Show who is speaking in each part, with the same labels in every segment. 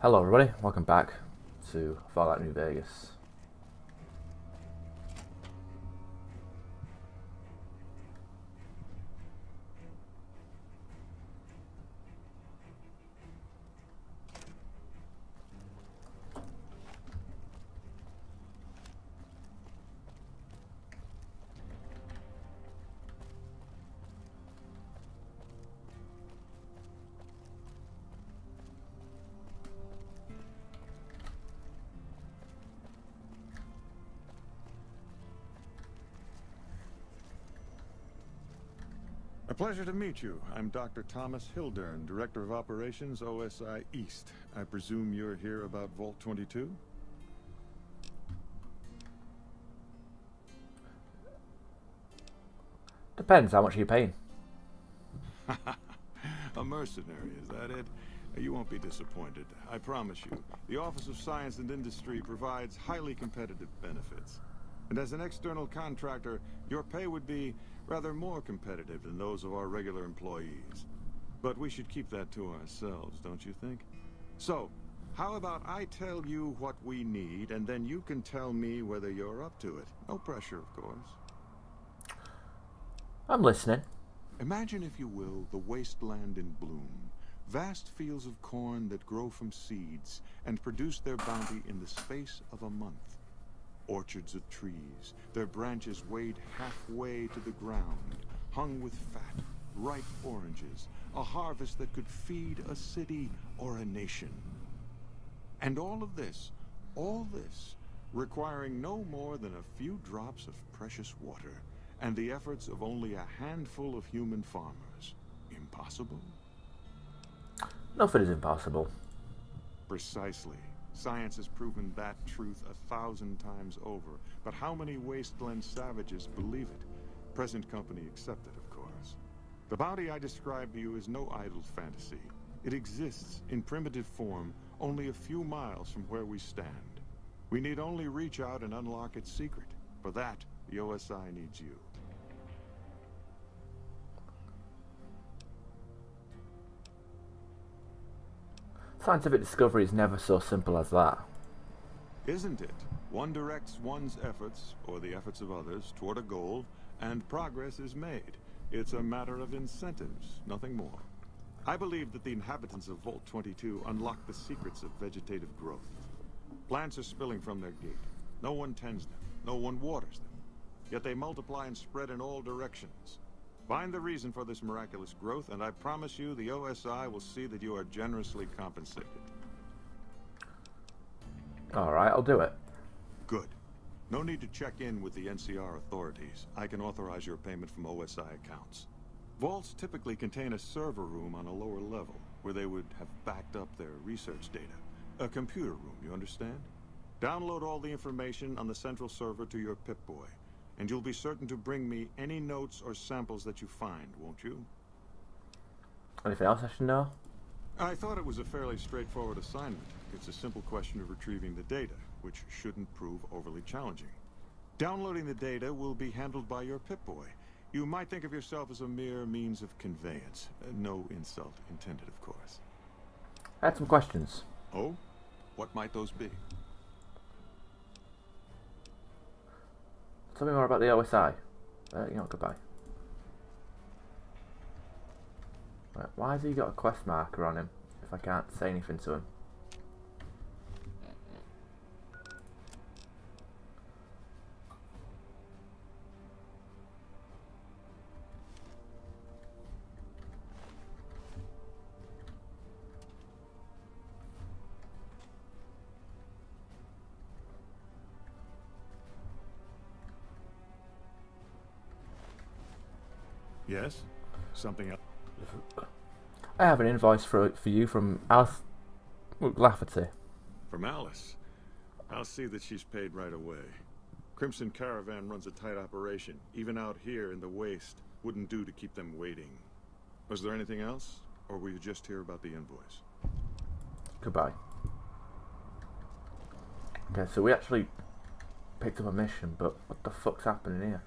Speaker 1: Hello everybody, welcome back to Fallout New Vegas.
Speaker 2: Pleasure to meet you. I'm Dr. Thomas Hildern, Director of Operations, OSI East. I presume you're here about Vault 22?
Speaker 1: Depends, how much are you paying?
Speaker 2: A mercenary, is that it? You won't be disappointed, I promise you. The Office of Science and Industry provides highly competitive benefits. And as an external contractor, your pay would be rather more competitive than those of our regular employees. But we should keep that to ourselves, don't you think? So, how about I tell you what we need, and then you can tell me whether you're up to it. No pressure, of course.
Speaker 1: I'm listening.
Speaker 2: Imagine, if you will, the wasteland in bloom. Vast fields of corn that grow from seeds and produce their bounty in the space of a month. Orchards of trees, their branches weighed halfway to the ground, hung with fat, ripe oranges, a harvest that could feed a city or a nation. And all of this, all this, requiring no more than a few drops of precious water, and the efforts of only a handful of human farmers. Impossible?
Speaker 1: Nothing is impossible.
Speaker 2: Precisely. Science has proven that truth a thousand times over. But how many wasteland savages believe it? Present company accepted, of course. The bounty I describe to you is no idle fantasy. It exists in primitive form only a few miles from where we stand. We need only reach out and unlock its secret. For that, the OSI needs you.
Speaker 1: Scientific discovery is never so simple as that.
Speaker 2: Isn't it? One directs one's efforts, or the efforts of others, toward a goal, and progress is made. It's a matter of incentives, nothing more. I believe that the inhabitants of Vault 22 unlock the secrets of vegetative growth. Plants are spilling from their gate. No one tends them. No one waters them. Yet they multiply and spread in all directions. Find the reason for this miraculous growth, and I promise you the OSI will see that you are generously compensated.
Speaker 1: Alright, I'll do it.
Speaker 2: Good. No need to check in with the NCR authorities. I can authorize your payment from OSI accounts. Vaults typically contain a server room on a lower level, where they would have backed up their research data. A computer room, you understand? Download all the information on the central server to your Pip-Boy, and you'll be certain to bring me any notes or samples that you find, won't you?
Speaker 1: Anything else I should know?
Speaker 2: I thought it was a fairly straightforward assignment. It's a simple question of retrieving the data, which shouldn't prove overly challenging. Downloading the data will be handled by your Pip-Boy. You might think of yourself as a mere means of conveyance. Uh, no insult intended, of course.
Speaker 1: I had some questions.
Speaker 2: Oh? What might those be?
Speaker 1: Tell me more about the OSI. Uh, you know, goodbye. Right, why has he got a quest marker on him if I can't say anything to him?
Speaker 2: Yes? Something else?
Speaker 1: I have an invoice for for you from Alice McLafferty.
Speaker 2: From Alice. I'll see that she's paid right away. Crimson Caravan runs a tight operation. Even out here in the waste, wouldn't do to keep them waiting. Was there anything else? Or were you just here about the invoice?
Speaker 1: Goodbye. Okay, so we actually picked up a mission, but what the fuck's happening here?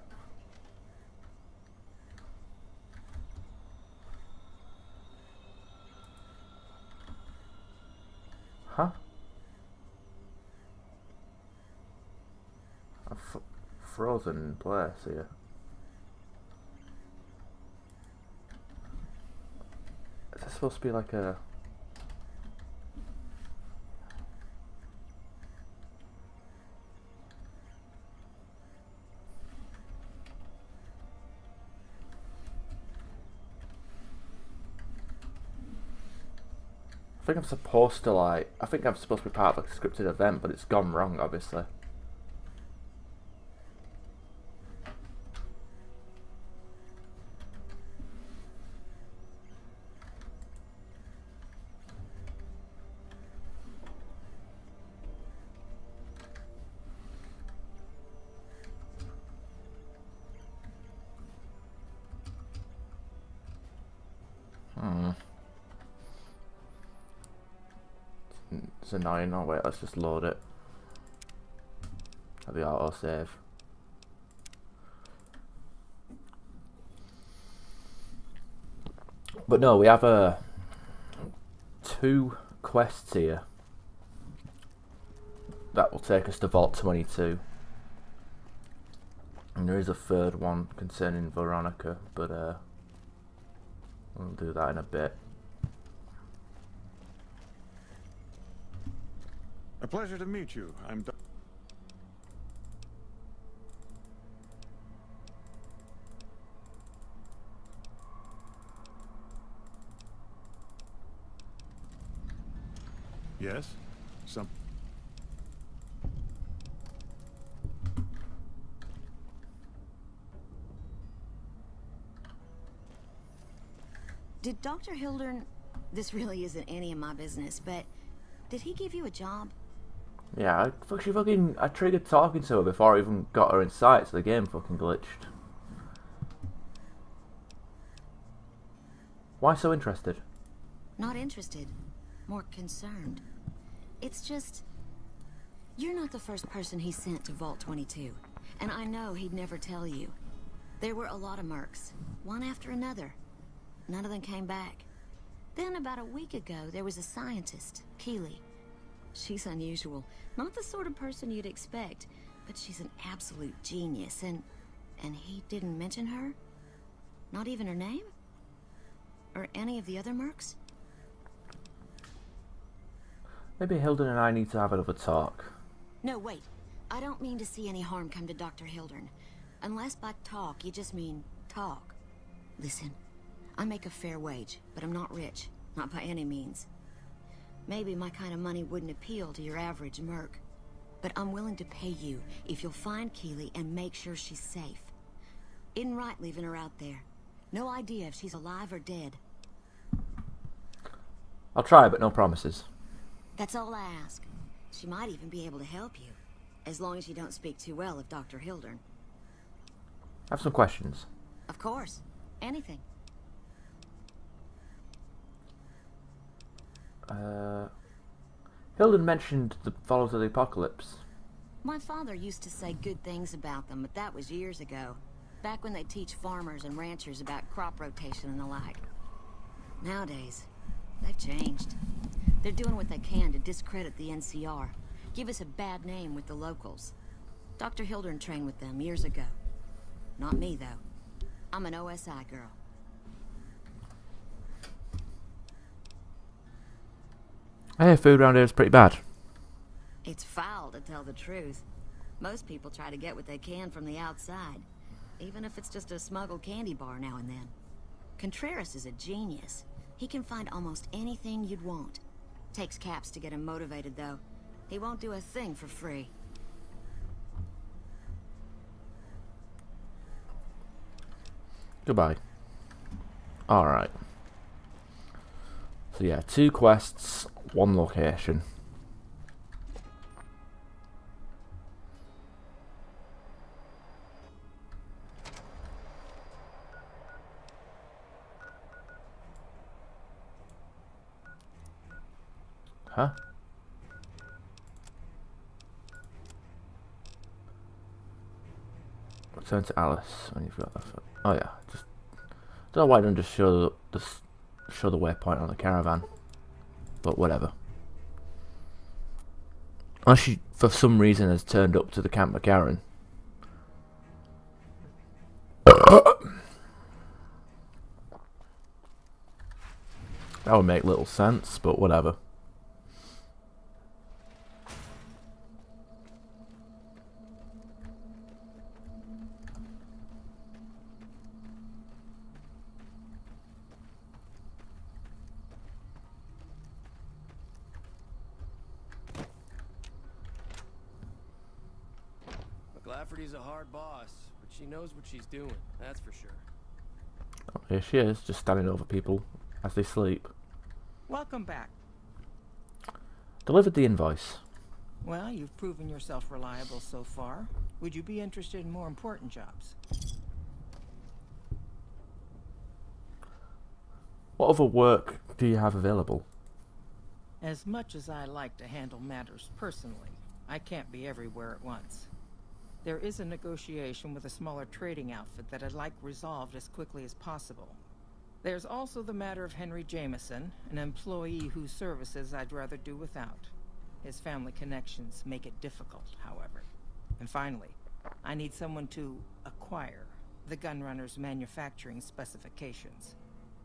Speaker 1: Huh? I've frozen in place here. Is this supposed to be like a... think I'm supposed to like, I think I'm supposed to be part of a scripted event, but it's gone wrong, obviously. It's annoying. Oh wait, let's just load it. Have the auto save. But no, we have a uh, two quests here that will take us to Vault 22. And there is a third one concerning Veronica, but uh, we'll do that in a bit.
Speaker 2: Pleasure to meet you. I'm. Yes? Some.
Speaker 3: Did Dr. Hildern... This really isn't any of my business, but... Did he give you a job?
Speaker 1: Yeah, I she fucking I triggered talking to her before I even got her in sight, so the game fucking glitched. Why so interested?
Speaker 3: Not interested. More concerned. It's just... You're not the first person he sent to Vault 22. And I know he'd never tell you. There were a lot of mercs. One after another. None of them came back. Then about a week ago, there was a scientist, Keely. She's unusual. Not the sort of person you'd expect, but she's an absolute genius, and... and he didn't mention her? Not even her name? Or any of the other mercs?
Speaker 1: Maybe Hildern and I need to have another talk.
Speaker 3: No, wait. I don't mean to see any harm come to Dr. Hildern. Unless by talk, you just mean talk. Listen, I make a fair wage, but I'm not rich. Not by any means. Maybe my kind of money wouldn't appeal to your average merc. But I'm willing to pay you if you'll find Keely and make sure she's safe. Isn't right leaving her out there. No idea if she's alive or dead.
Speaker 1: I'll try, but no promises.
Speaker 3: That's all I ask. She might even be able to help you. As long as you don't speak too well of Dr. Hildern.
Speaker 1: I have some questions.
Speaker 3: Of course. Anything.
Speaker 1: Uh, Hildern mentioned the Followers of the Apocalypse.
Speaker 3: My father used to say good things about them, but that was years ago. Back when they teach farmers and ranchers about crop rotation and the like. Nowadays, they've changed. They're doing what they can to discredit the NCR. Give us a bad name with the locals. Dr. Hildern trained with them years ago. Not me, though. I'm an OSI girl.
Speaker 1: Hey, food around here is pretty bad.
Speaker 3: It's foul, to tell the truth. Most people try to get what they can from the outside, even if it's just a smuggled candy bar now and then. Contreras is a genius. He can find almost anything you'd want. Takes caps to get him motivated, though. He won't do a thing for free.
Speaker 1: Goodbye. Alright. So yeah, two quests, one location. Huh? Return to Alice when you've got that. Oh yeah, just don't know why I don't just show the, the show the waypoint on the caravan, but whatever. Unless she, for some reason, has turned up to the Camp McCarran. That would make little sense, but whatever.
Speaker 4: McLafferty's a hard boss, but she knows what she's doing, that's for sure.
Speaker 1: Oh, here she is, just standing over people as they sleep.
Speaker 5: Welcome back.
Speaker 1: Delivered the invoice.
Speaker 5: Well, you've proven yourself reliable so far. Would you be interested in more important jobs?
Speaker 1: What other work do you have available?
Speaker 5: As much as I like to handle matters personally, I can't be everywhere at once. There is a negotiation with a smaller trading outfit that I'd like resolved as quickly as possible. There's also the matter of Henry Jameson, an employee whose services I'd rather do without. His family connections make it difficult, however. And finally, I need someone to acquire the Gunrunner's manufacturing specifications.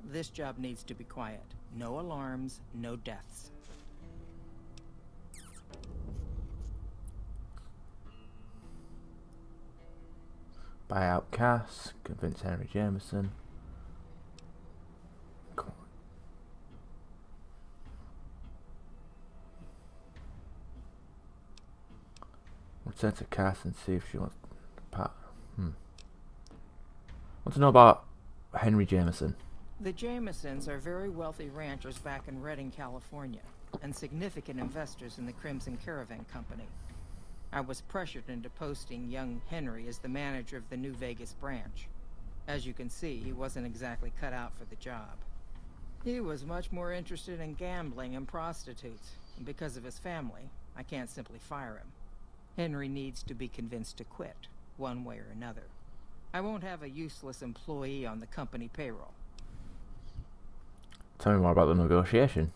Speaker 5: This job needs to be quiet. No alarms, no deaths.
Speaker 1: Buy out Cass, convince Henry Jameson. Return to Cass and see if she wants. Hmm. Want to know about Henry Jameson.
Speaker 5: The Jamesons are very wealthy ranchers back in Redding, California, and significant investors in the Crimson Caravan Company. I was pressured into posting young Henry as the manager of the New Vegas branch. As you can see, he wasn't exactly cut out for the job. He was much more interested in gambling and prostitutes, and because of his family, I can't simply fire him. Henry needs to be convinced to quit, one way or another. I won't have a useless employee on the company payroll.
Speaker 1: Tell me more about the negotiation.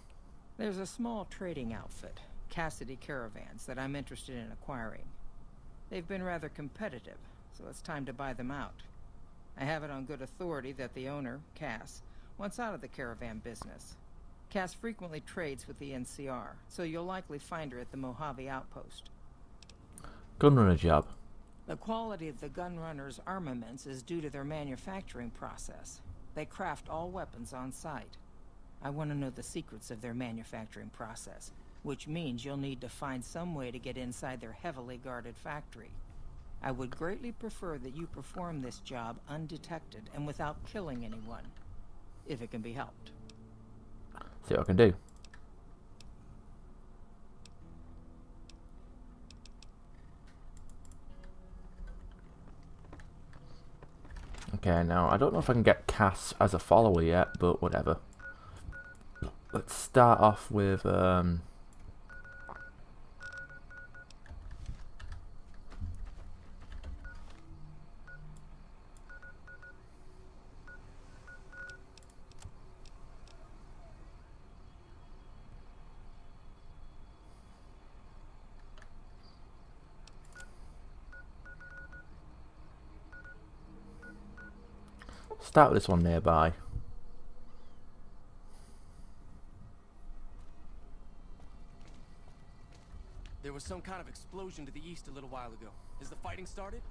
Speaker 5: There's a small trading outfit, Cassidy Caravans, that I'm interested in acquiring. They've been rather competitive, so it's time to buy them out. I have it on good authority that the owner, Cass, wants out of the caravan business. Cass frequently trades with the NCR, so you'll likely find her at the Mojave outpost.
Speaker 1: Gunrunner job.
Speaker 5: The quality of the gunrunners' armaments is due to their manufacturing process. They craft all weapons on site. I want to know the secrets of their manufacturing process, which means you'll need to find some way to get inside their heavily guarded factory. I would greatly prefer that you perform this job undetected and without killing anyone, if it can be helped.
Speaker 1: See what I can do. Okay, now I don't know if I can get Cass as a follower yet, but whatever. Let's start off with um, Start with this one nearby.
Speaker 4: There was some kind of explosion to the east a little while ago. Has the fighting started?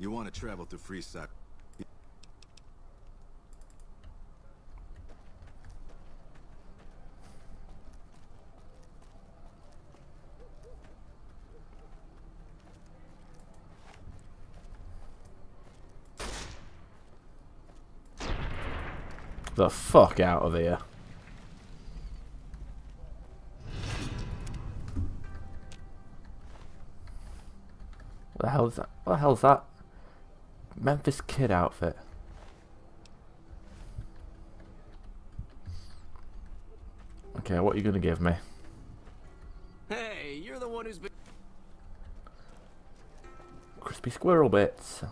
Speaker 6: You want to travel through Freeside?
Speaker 1: The fuck out of here. What the hell is that? What the hell is that? Memphis Kid outfit. Okay, what are you gonna give me?
Speaker 4: Hey, you're the one who's been...
Speaker 1: crispy squirrel bits.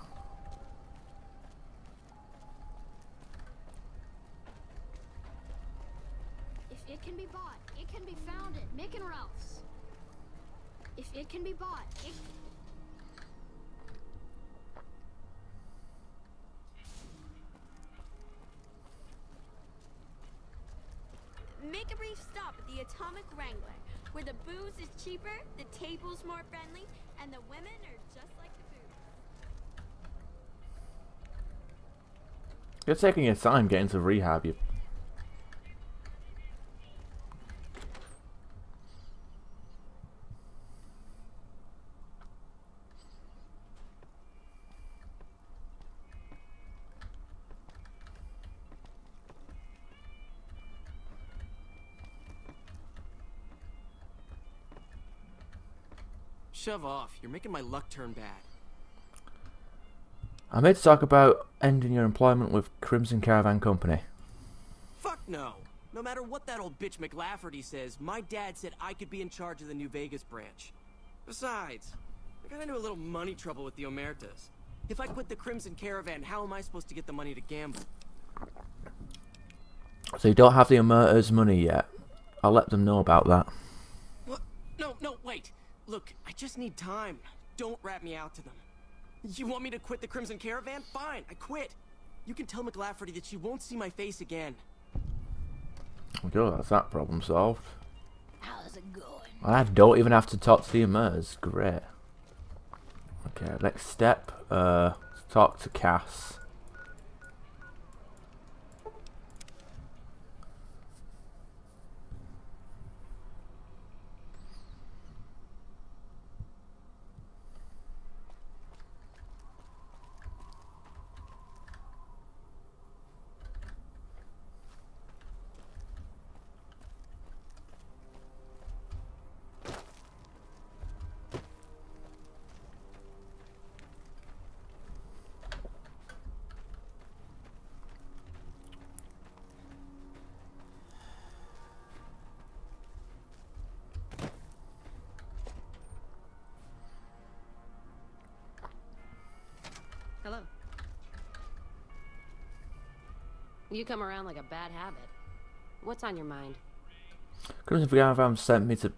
Speaker 1: You're taking your time getting to rehab. You.
Speaker 4: Shove off. You're making my luck turn bad.
Speaker 1: I'm here to talk about ending your employment with Crimson Caravan Company.
Speaker 4: Fuck no. No matter what that old bitch McLafferty says, my dad said I could be in charge of the New Vegas branch. Besides, I got into a little money trouble with the Omertas. If I quit the Crimson Caravan, how am I supposed to get the money to gamble?
Speaker 1: So you don't have the Omerta's money yet. I'll let them know about that.
Speaker 4: What? No, no, wait. Look, I just need time. Don't rat me out to them. You want me to quit the Crimson Caravan? Fine, I quit. You can tell McLafferty that she won't see my face again.
Speaker 1: Good, that's that problem solved.
Speaker 3: How's it going?
Speaker 1: I don't even have to talk to the Omertas. Great. Okay, next step. Uh, talk to Cass.
Speaker 7: You come around like a bad habit. What's on your mind?
Speaker 1: Crimson Caravan sent me to.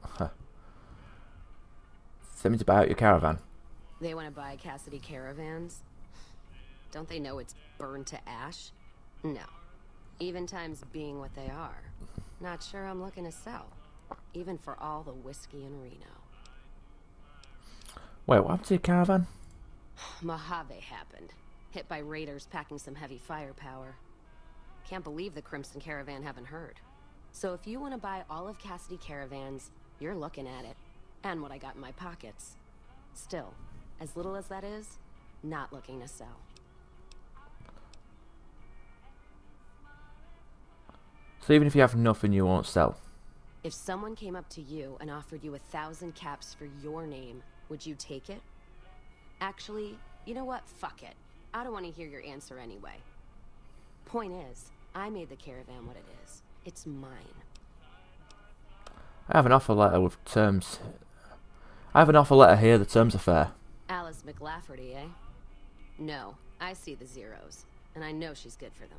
Speaker 1: Huh. Sent me to buy out your caravan.
Speaker 7: They want to buy Cassidy caravans? Don't they know it's burned to ash? No. Even times being what they are. Not sure I'm looking to sell. Even for all the whiskey in Reno.
Speaker 1: Wait, what happened to your caravan?
Speaker 7: Mojave happened. Hit by raiders packing some heavy firepower. Can't believe the Crimson Caravan haven't heard. So if you want to buy all of Cassidy caravans, you're looking at it. And what I got in my pockets. Still, as little as that is, not looking to sell.
Speaker 1: So even if you have nothing, you won't sell.
Speaker 7: If someone came up to you and offered you a thousand caps for your name, would you take it? Actually, you know what? Fuck it. I don't want to hear your answer anyway. Point is, I made the caravan what it is. It's mine.
Speaker 1: I have an offer letter with terms. I have an offer letter here. The terms are fair.
Speaker 7: Alice McLafferty, eh? No, I see the zeros, and I know she's good for them.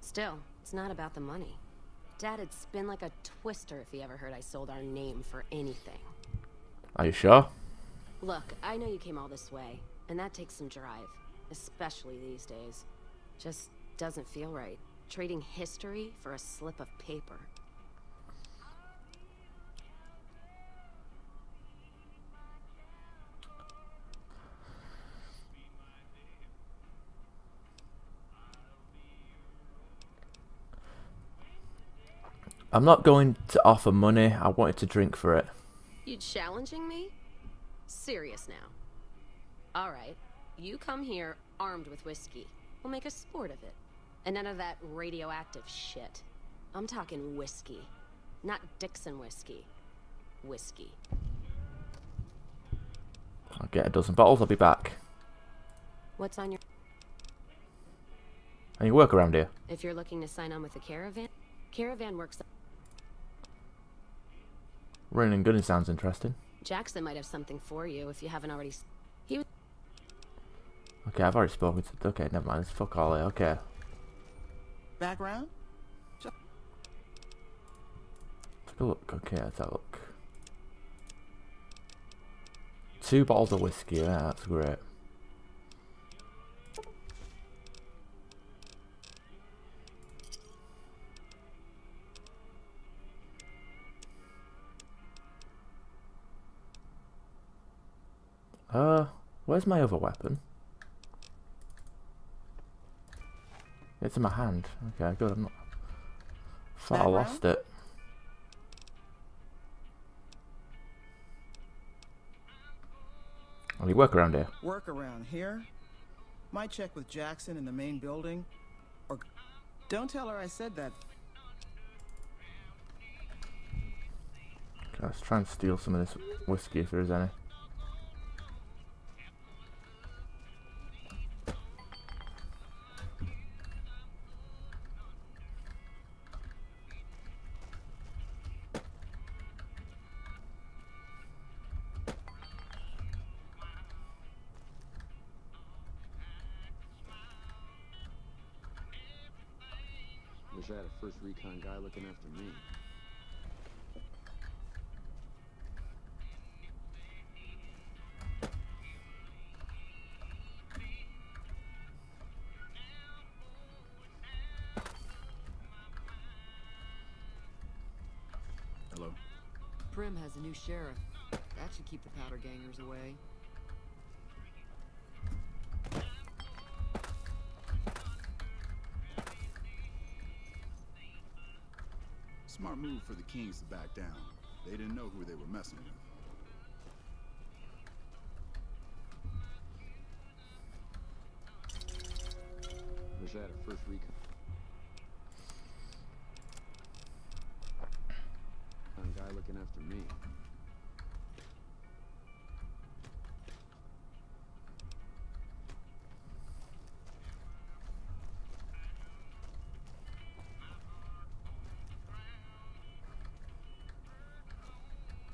Speaker 7: Still, it's not about the money. Dad'd spin like a twister if he ever heard I sold our name for anything.
Speaker 1: Are you sure?
Speaker 7: Look, I know you came all this way, and that takes some drive, especially these days. Just doesn't feel right. Trading history for a slip of paper.
Speaker 1: I'm not going to offer money. I wanted to drink for it.
Speaker 7: You challenging me? Serious now. Alright, you come here armed with whiskey. We'll make a sport of it. And none of that radioactive shit. I'm talking whiskey. Not Dixon whiskey. Whiskey.
Speaker 1: I'll get a dozen bottles. I'll be back.
Speaker 7: What's on your...
Speaker 1: Any work around here?
Speaker 7: If you're looking to sign on with the caravan... Caravan works...
Speaker 1: Running and gunning sounds interesting.
Speaker 7: Jackson might have something for you if you haven't already. He was.
Speaker 1: Okay, I've already spoken to. Okay, never mind. It's fuck all it. Okay.
Speaker 8: Background?
Speaker 1: Take a look. Okay, let's have a look. Two bottles of whiskey. Yeah, that's great. Uh, where's my other weapon? It's in my hand. Okay, good. I'm not. Thought I lost it. Well, you work around here.
Speaker 8: Work around here? Might check with Jackson in the main building. Or don't tell her I said that.
Speaker 1: Okay, let's try and steal some of this whiskey if there is any.
Speaker 9: Looking after me.
Speaker 6: Hello?
Speaker 10: Primm has a new sheriff. That should keep the powder gangers away.
Speaker 6: For the Kings to back down. They didn't know who they were messing with.
Speaker 9: Wish I had a first recon. guy looking after me.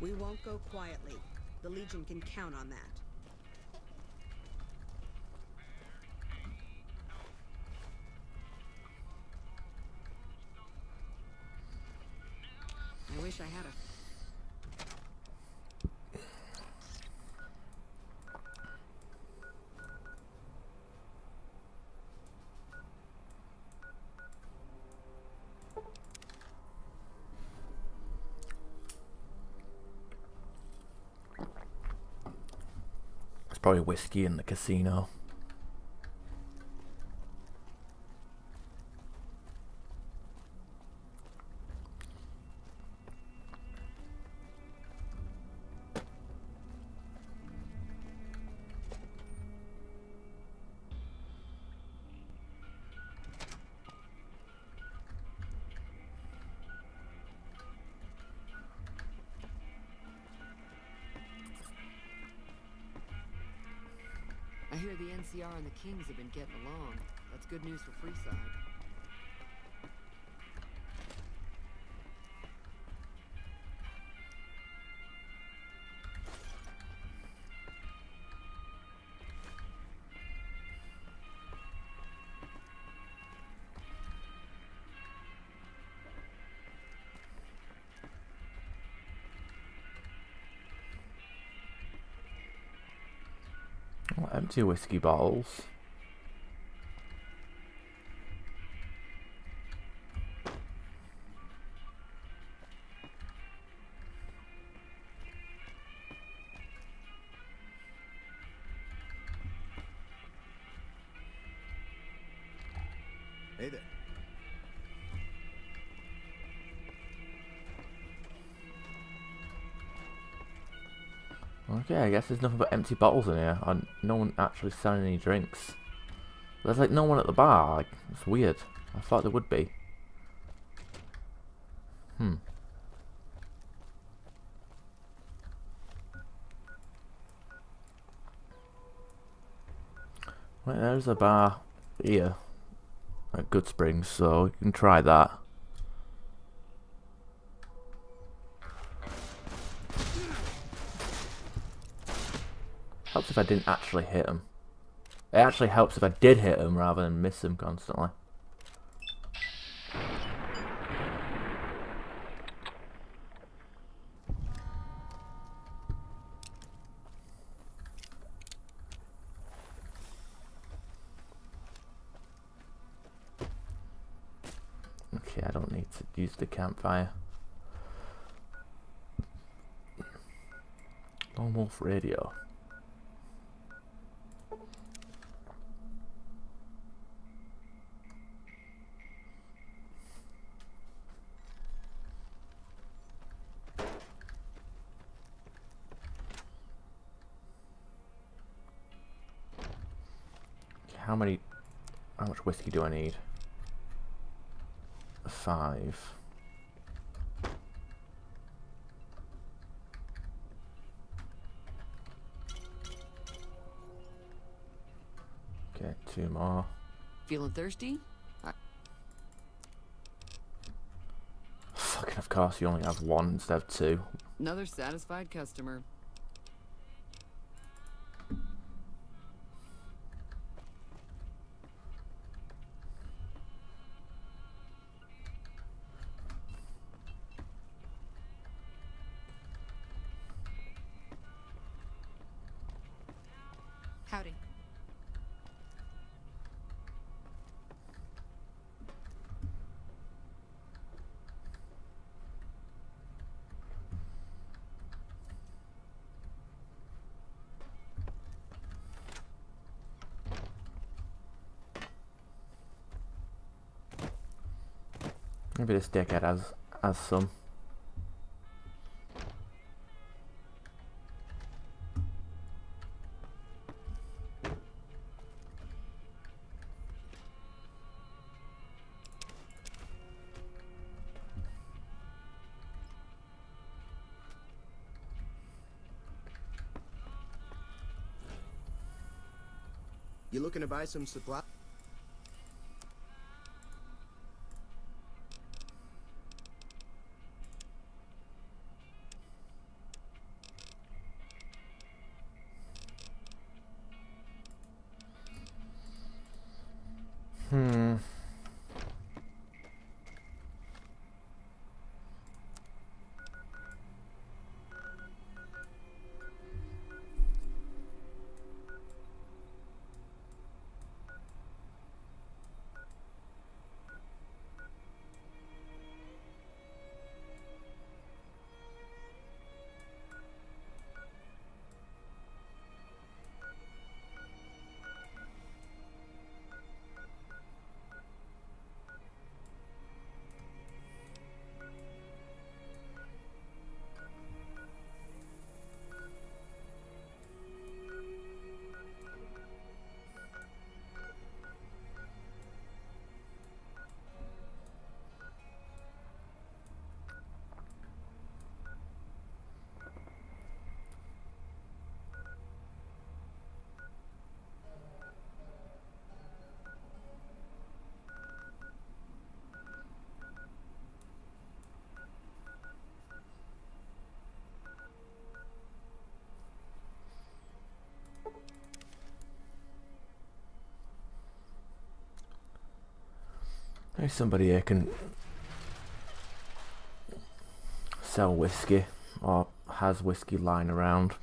Speaker 11: We won't go quietly. The Legion can count on that.
Speaker 1: Whiskey in the casino.
Speaker 10: The NCR and the Kings have been getting along. That's good news for Freeside.
Speaker 1: Empty whiskey bottles. Okay, I guess there's nothing but empty bottles in here, and no one actually selling any drinks. There's like no one at the bar. Like it's weird. I thought there would be. Hmm. Right, there's a bar here at Goodsprings, so you can try that. Helps if I didn't actually hit him. It actually helps if I did hit him rather than miss him constantly. Okay, I don't need to use the campfire. Lone Wolf Radio. How many, how much whiskey do I need? Five. Okay, two more.
Speaker 10: Feeling thirsty? I
Speaker 1: Fucking of course you only have one instead of two.
Speaker 10: Another satisfied customer.
Speaker 1: Maybe this dickhead has has some.
Speaker 12: You looking to buy some supply?
Speaker 1: Maybe somebody here can sell whiskey or has whiskey lying around.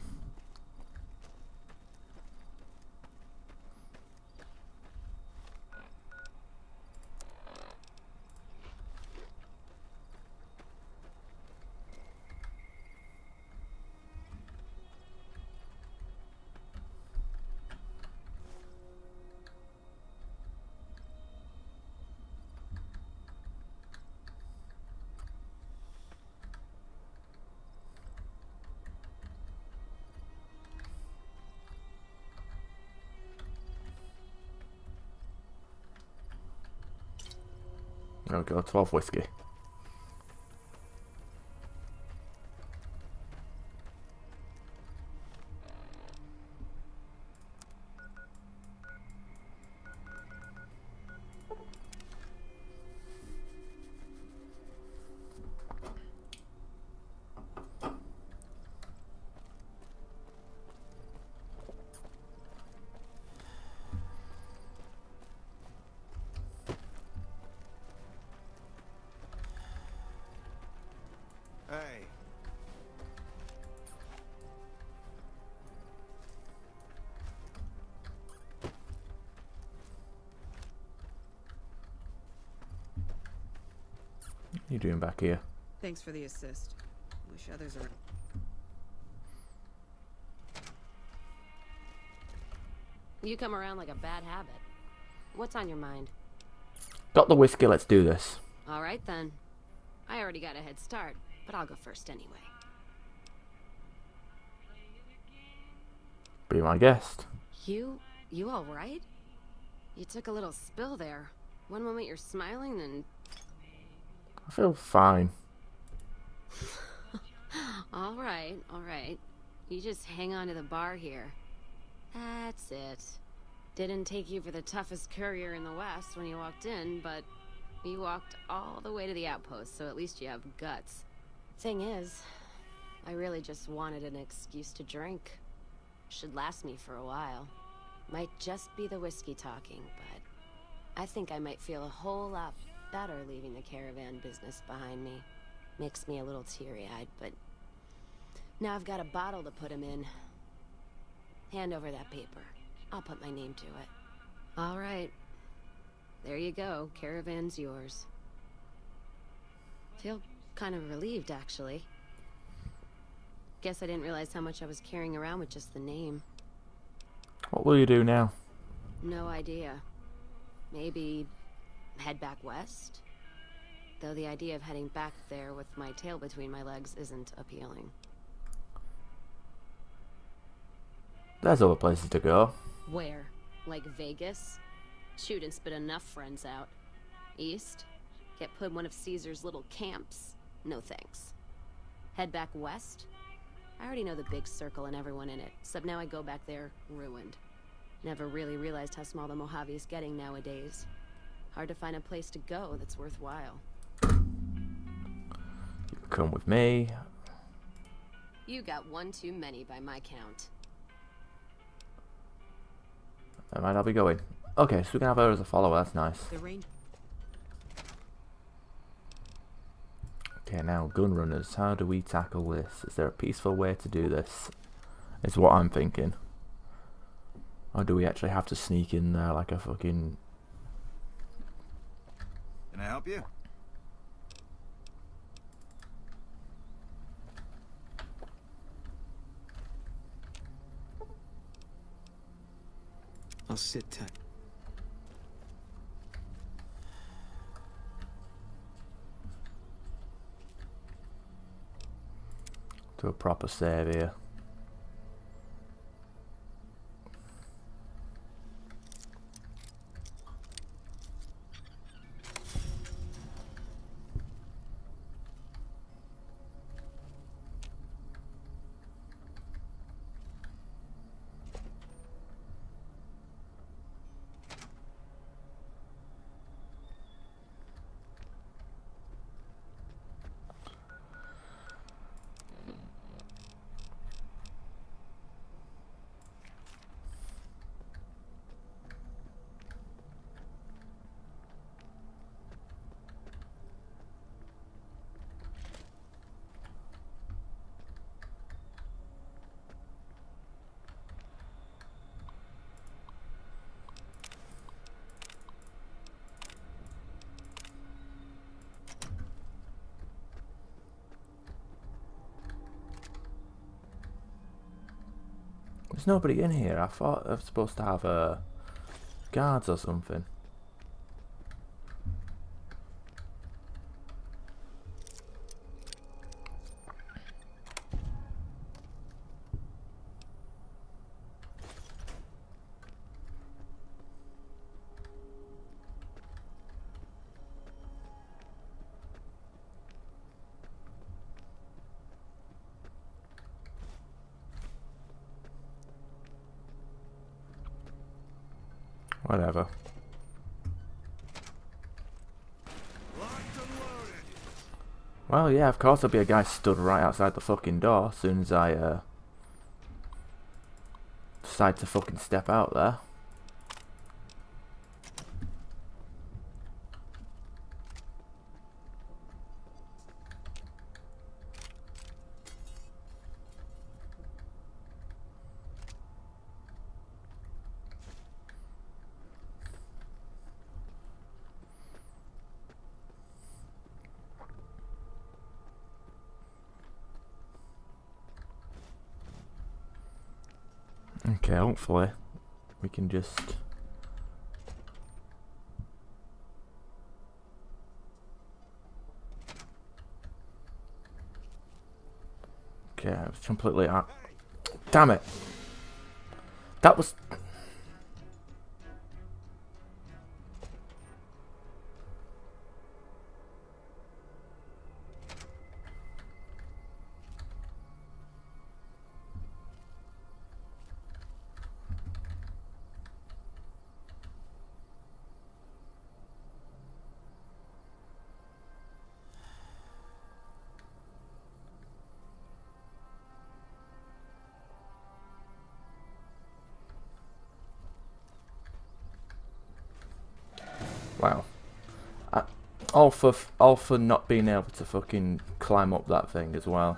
Speaker 1: 12 whiskey. You doing back here?
Speaker 11: Thanks for the assist. Wish others are.
Speaker 7: You come around like a bad habit. What's on your mind?
Speaker 1: Got the whiskey, let's do this.
Speaker 7: All right then. I already got a head start, but I'll go first anyway.
Speaker 1: Be my guest.
Speaker 7: You, you all right? You took a little spill there. One moment you're smiling, and
Speaker 1: I feel fine.
Speaker 7: all right, all right. You just hang on to the bar here. That's it. Didn't take you for the toughest courier in the West when you walked in, but you walked all the way to the outpost, so at least you have guts. Thing is, I really just wanted an excuse to drink. Should last me for a while. Might just be the whiskey talking, but I think I might feel a whole lot better leaving the caravan business behind me. Makes me a little teary-eyed, but now I've got a bottle to put him in. Hand over that paper. I'll put my name to it. All right. There you go. Caravan's yours. Feel kind of relieved, actually. Guess I didn't realize how much I was carrying around with just the name.
Speaker 1: What will you do now?
Speaker 7: No idea. Maybe head back west? Though the idea of heading back there with my tail between my legs isn't appealing.
Speaker 1: There's other places to go.
Speaker 7: Where? Like Vegas? Shoot and spit enough friends out. East? Get put in one of Caesar's little camps? No thanks. Head back west? I already know the big circle and everyone in it, except now I go back there ruined. Never really realized how small the Mojave is getting nowadays. Hard to find a place to go that's worthwhile.
Speaker 1: You come with me.
Speaker 7: You got one too many by my count.
Speaker 1: I might not be going. Okay, so we can have her as a follower, that's nice.
Speaker 11: The range.
Speaker 1: Okay, now gun runners. How do we tackle this? Is there a peaceful way to do this? Is what I'm thinking. Or do we actually have to sneak in there like a fucking...
Speaker 13: Can I help you?
Speaker 4: I'll sit tight.
Speaker 1: Do a proper save here. There's nobody in here. I thought I was supposed to have uh, guards or something. Whatever. Well, yeah, of course there'll be a guy stood right outside the fucking door as soon as I, uh, decide to fucking step out there. Hopefully we can just Okay, I was completely out. Damn it! That was Wow. I, all for all for not being able to fucking climb up that thing as well.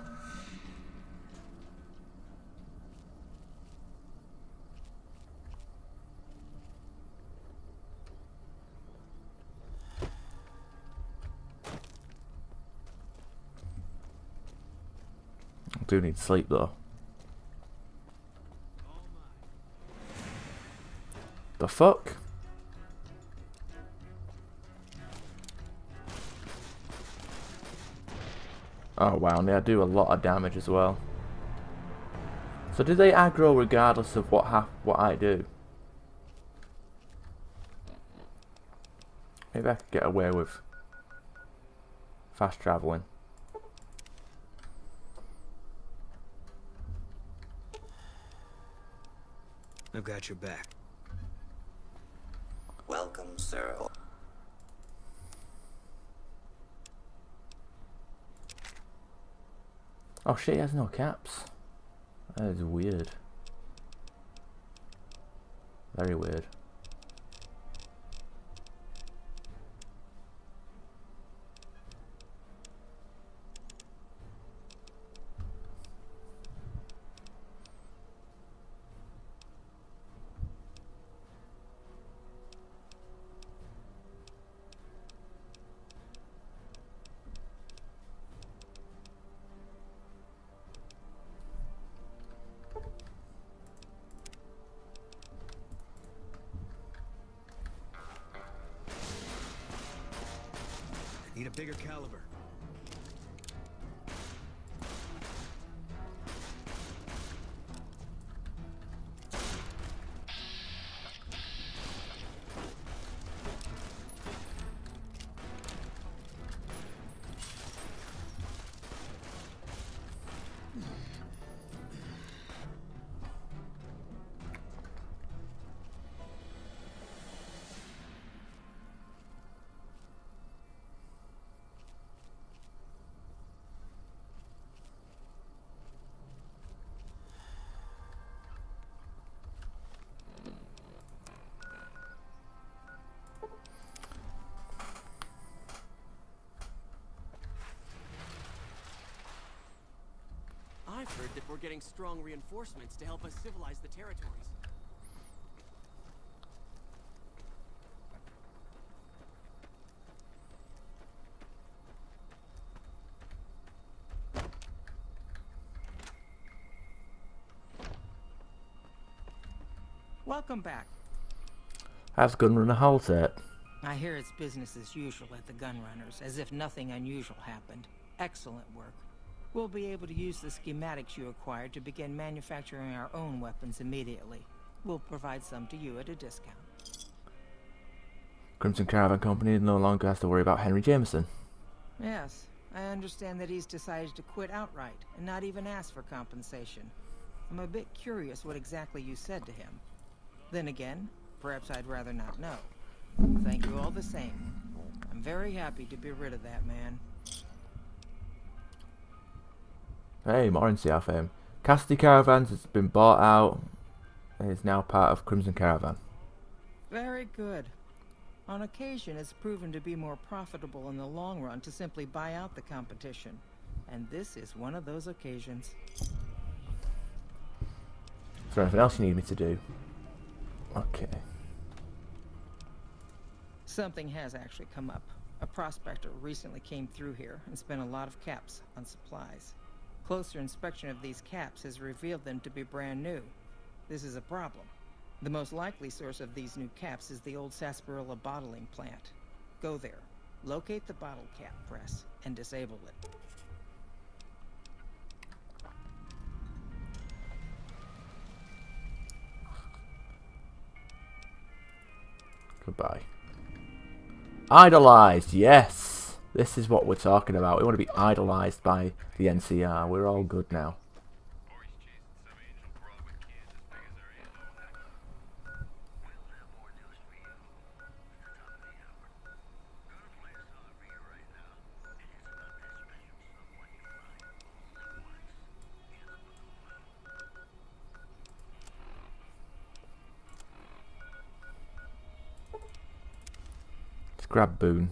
Speaker 1: I do need sleep though. The fuck? Oh wow, and they do a lot of damage as well. So do they aggro regardless of what what I do? Maybe I could get away with fast traveling.
Speaker 13: I've got your back.
Speaker 14: Welcome, sir.
Speaker 1: Oh shit, he has no caps. That is weird. Very weird.
Speaker 13: Bigger caliber.
Speaker 4: I've heard that we're getting strong reinforcements to help us civilize the territories.
Speaker 5: Welcome back.
Speaker 1: How's Gunrunner Haltet?
Speaker 5: I hear it's business as usual at the Gunrunners, as if nothing unusual happened. Excellent work. We'll be able to use the schematics you acquired to begin manufacturing our own weapons immediately. We'll provide some to you at a discount.
Speaker 1: Crimson Caravan Company no longer has to worry about Henry Jameson.
Speaker 5: Yes, I understand that he's decided to quit outright and not even ask for compensation. I'm a bit curious what exactly you said to him. Then again, perhaps I'd rather not know. Thank you all the same. I'm very happy to be rid of that man.
Speaker 1: Hey, more NCR fame. Cassidy Caravans has been bought out and is now part of Crimson Caravan.
Speaker 5: Very good. On occasion, it's proven to be more profitable in the long run to simply buy out the competition. And this is one of those occasions.
Speaker 1: Is there anything else you need me to do? Okay.
Speaker 5: Something has actually come up. A prospector recently came through here and spent a lot of caps on supplies. Closer inspection of these caps has revealed them to be brand new. This is a problem. The most likely source of these new caps is the old sarsaparilla bottling plant. Go there, locate the bottle cap press, and disable it.
Speaker 1: Goodbye. Idolized, yes! This is what we're talking about. We want to be idolized by the NCR. We're all good now. Let's grab Boone.